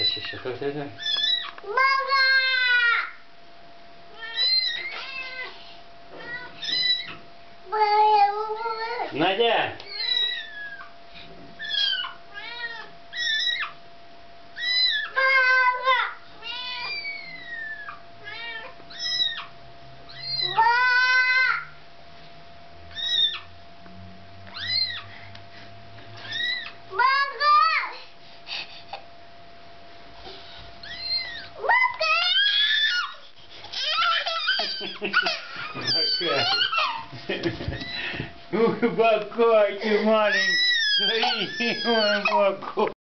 Сейчас, сейчас, сейчас, давай, давай. Мама! Надя! Бакай. Ух, бакай ты маленький. Ой, мой бакай.